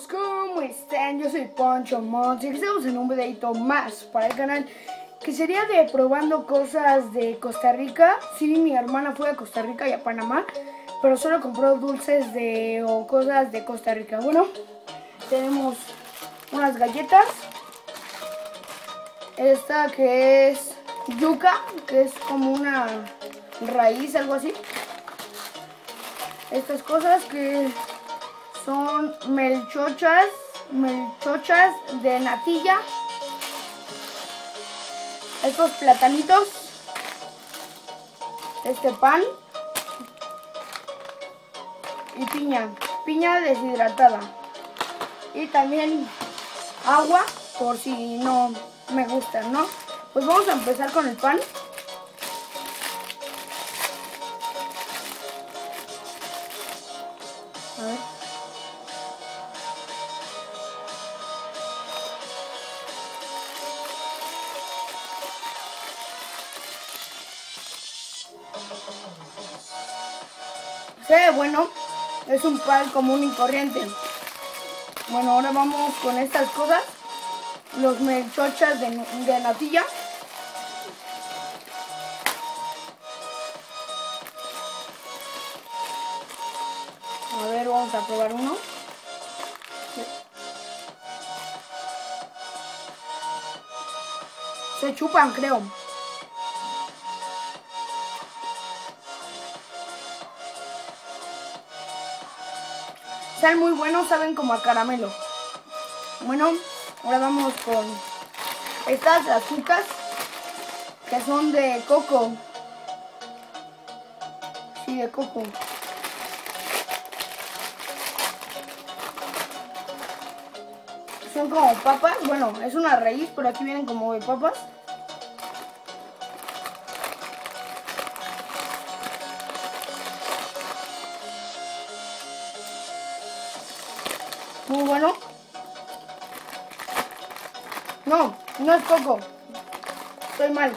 ¿cómo están? Yo soy Poncho Mons y estamos en un videito más para el canal que sería de probando cosas de Costa Rica. Sí, mi hermana fue a Costa Rica y a Panamá, pero solo compró dulces de o cosas de Costa Rica. Bueno, tenemos unas galletas. Esta que es yuca, que es como una raíz, algo así. Estas cosas que son melchochas, melchochas de natilla. Estos platanitos. Este pan. Y piña. Piña deshidratada. Y también agua por si no me gustan, ¿no? Pues vamos a empezar con el pan. Bueno, es un pan común y corriente. Bueno, ahora vamos con estas cosas. Los melchochas de, de natilla. A ver, vamos a probar uno. Se chupan, creo. Saben muy buenos, saben como a caramelo. Bueno, ahora vamos con estas azúcares que son de coco. Sí, de coco. Son como papas, bueno, es una raíz, pero aquí vienen como de papas. Muy bueno. No, no es coco. Estoy mal.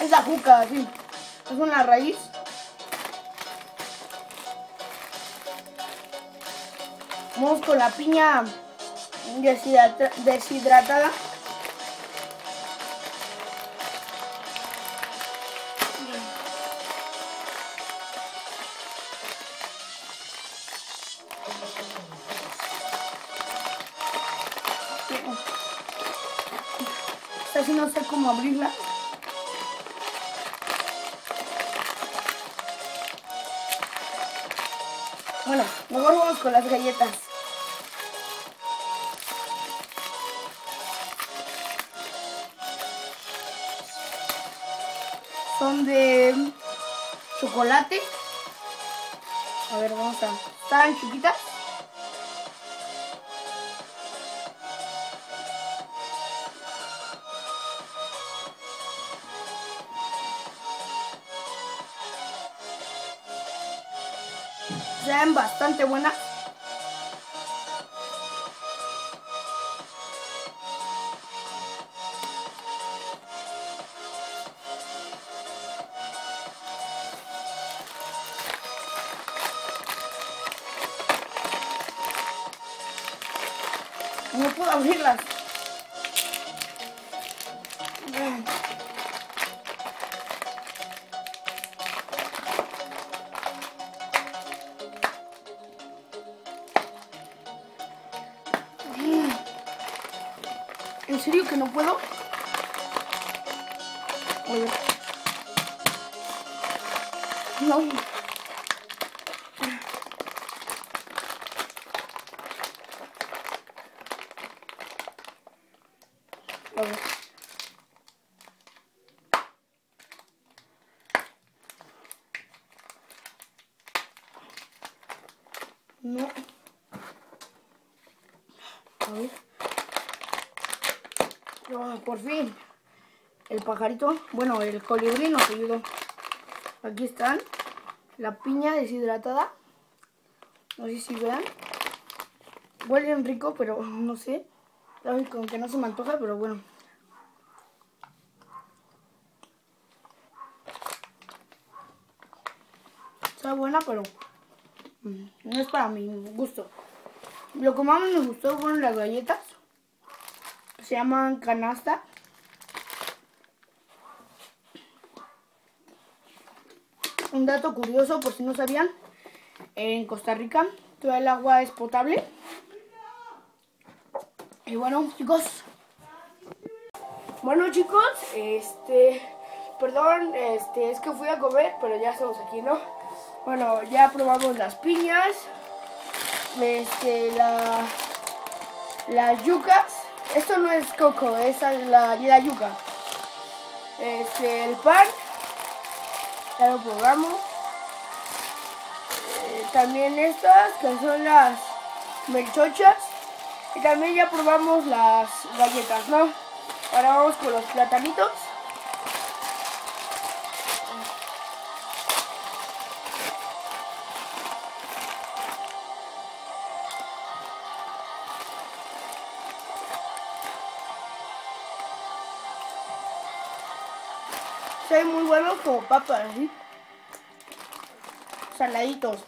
Es la juca, sí. Es una raíz. Vamos con la piña deshidrata- deshidratada. Cómo abrirla. Bueno, mejor vamos con las galletas. Son de chocolate. A ver, vamos a... Están chiquitas. Se ven bastante buenas. No puedo abrirlas. ¿En serio que no puedo? A. No. A. No. A ver. Ah, por fin. El pajarito, bueno, el colibrí nos ayudó. Aquí están. La piña deshidratada. No sé si vean. Huelen rico, pero no sé. Como que no se me antoja, pero bueno. Está buena, pero Mm, No es para mi gusto. Lo que más me gustó fueron las galletas. Se llaman canasta. Un dato curioso, por si no sabían, en Costa Rica todo el agua es potable. Y bueno, chicos. Bueno, chicos, este, perdón, este, es que fui a comer, pero ya estamos aquí, ¿no? Bueno, ya probamos las piñas, este, la, las yucas. Esto no es coco, es la, la yuca. Este, el pan, ya lo probamos. Eh, también estas, que son las melchochas. Y también ya probamos las galletas, ¿no? Ahora vamos con los platanitos. Muy buenos como papas. Saladitos.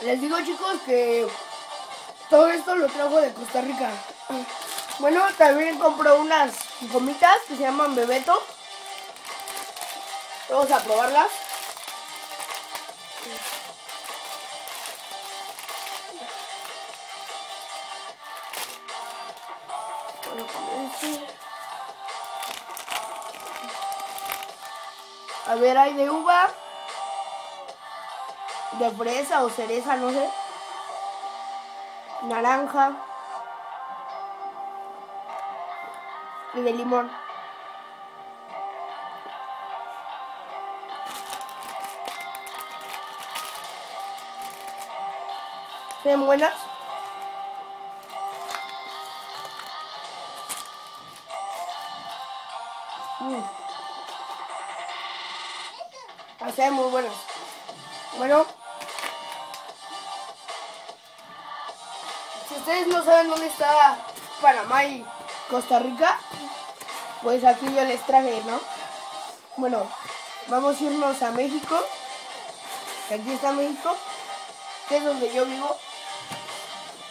Les digo chicos que todo esto lo trajo de Costa Rica. Bueno, también compró unas gomitas que se llaman Bebeto. Vamos a probarlas. A ver, hay de uva, de fresa o cereza, no sé. Naranja. Y de limón. ¿Se buenas? Mm. Se ven muy buenas. Bueno. Si ustedes no saben dónde está Panamá y Costa Rica, pues aquí yo les traje, ¿no? Bueno, vamos a irnos a México. Aquí está México, que es donde yo vivo.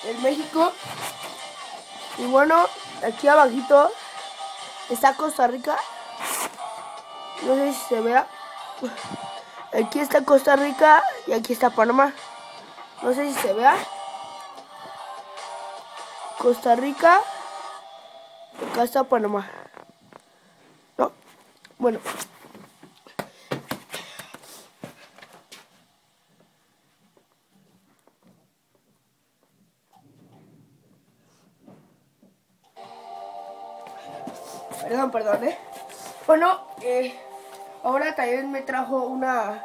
En México. Y bueno, aquí abajito está Costa Rica. No sé si se vea. Aquí está Costa Rica y aquí está Panamá. No sé si se vea. Costa Rica. Acá está Panamá. No. Bueno. Perdón, ¿eh? Bueno, eh, ahora también me trajo una,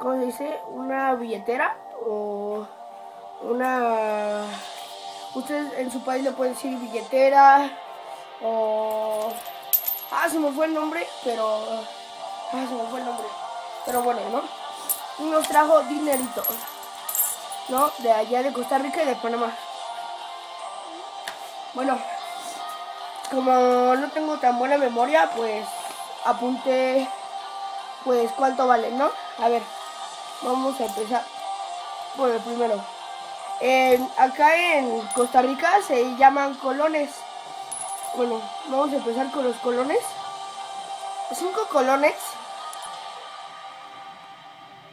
¿cómo se dice? Una billetera o una... Ustedes en su país le pueden decir billetera o... Ah, se me fue el nombre, pero... Ah, se me fue el nombre. Pero bueno, ¿no? Nos trajo dinerito, ¿no? De allá de Costa Rica y de Panamá. Bueno, como no tengo tan buena memoria, pues apunté pues cuánto vale, ¿no? A ver, vamos a empezar por el primero. Acá en Costa Rica se llaman colones. Bueno, vamos a empezar con los colones. Cinco colones.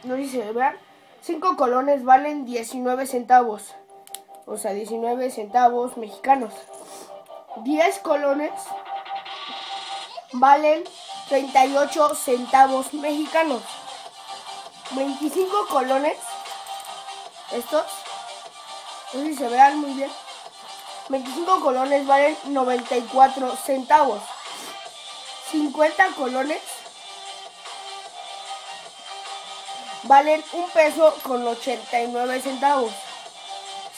No sé si se vean. Cinco colones valen 19 centavos. O sea, 19 centavos mexicanos. 10 colones valen 38 centavos mexicanos. 25 colones, estos, no sé si se vean muy bien. 25 colones valen 94 centavos. 50 colones valen un peso con 89 centavos.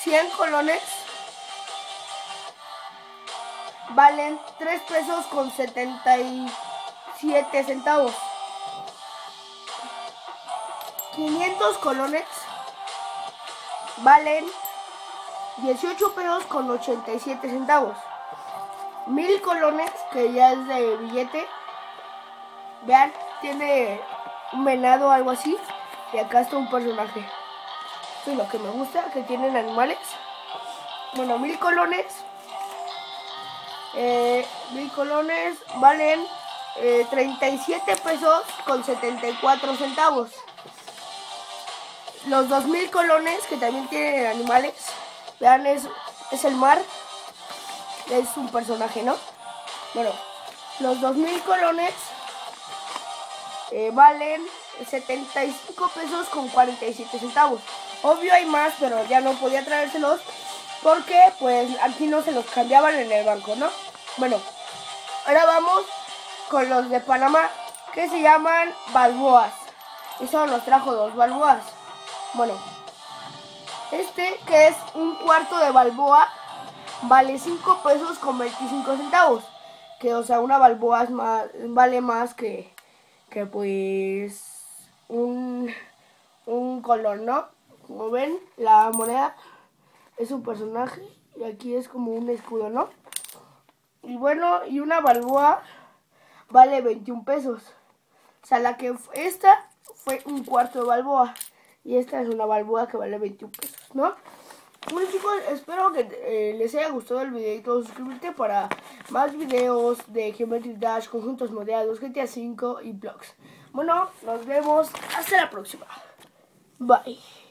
100 colones valen 3 pesos con 77 centavos. 500 colones valen 18 pesos con 87 centavos. Mil colones, que ya es de billete. Vean, tiene un venado o algo así. Y acá está un personaje. Esto es lo que me gusta, que tienen animales. Bueno, mil colones. Eh, mil colones valen 37 eh, pesos con 74 centavos. Los 2000 colones que también tienen animales. Vean, es, es el mar. Es un personaje, ¿no? Bueno, los 2000 colones eh, valen 75 pesos con 47 centavos. Obvio hay más, pero ya no podía traérselos porque pues aquí no se los cambiaban en el banco, ¿no? Bueno, ahora vamos con los de Panamá que se llaman balboas. Y solo nos trajo dos balboas. Bueno, este que es un cuarto de balboa vale 5 pesos con 25 centavos. Que o sea, una balboa más, vale más que, que pues un, un color, ¿no? Como ven, la moneda es un personaje y aquí es como un escudo, ¿no? Y bueno, y una balboa vale 21 pesos. O sea, la que esta fue un cuarto de balboa. Y esta es una balboa que vale 21 pesos, ¿no? Bueno chicos, espero que eh, les haya gustado el video y suscribirte para más videos de Geometry Dash, conjuntos modeados, GTA V y blogs. Bueno, nos vemos hasta la próxima. Bye.